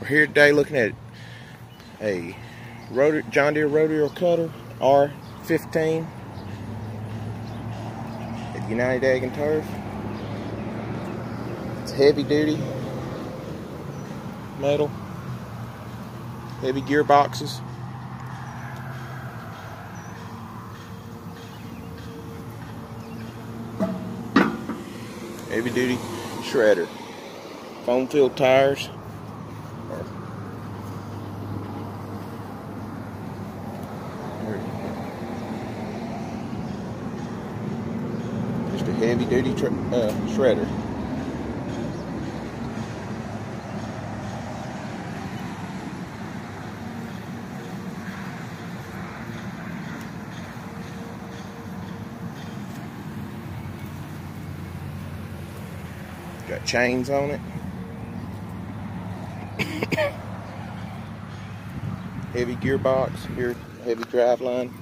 We're here today looking at a rotor, John Deere rotary cutter R15 at United Ag and Turf. It's heavy duty metal, heavy gearboxes. Heavy duty shredder. Foam filled tires. Just a heavy duty uh, shredder. Got chains on it. heavy gearbox, here heavy drive line.